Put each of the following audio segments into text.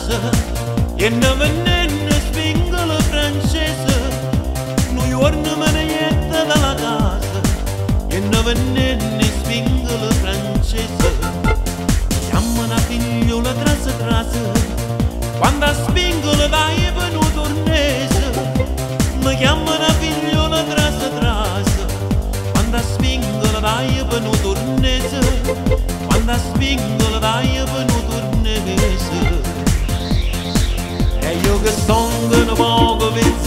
acasă E nămânen, spingălă franceză Nu-i ori nămâne, e tăla la casă. E nămânen, spingălă franceză Seamănă filiulă trasă, trasă. Cuando spingălă va e vă getongen op al gewicht.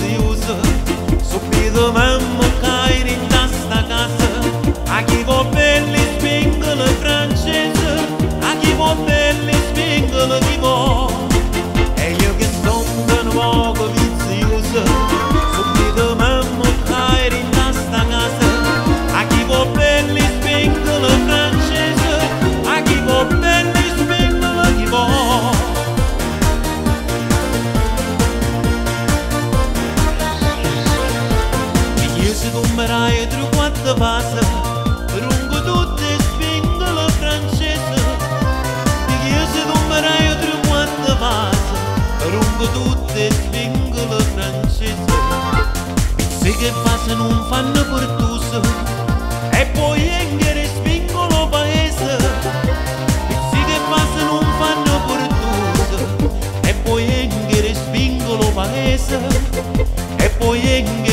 Chiesi come rai tre quattro passa lungo tutte spingole francese. Mi chiesi come rai tre quattro passa lungo tutte spingole francese. Pizzi che passa non fanno portuso e poi enghere spingolo paese. Pizzi che passa non fanno portuso e poi enghere spingolo paese. E poi enghere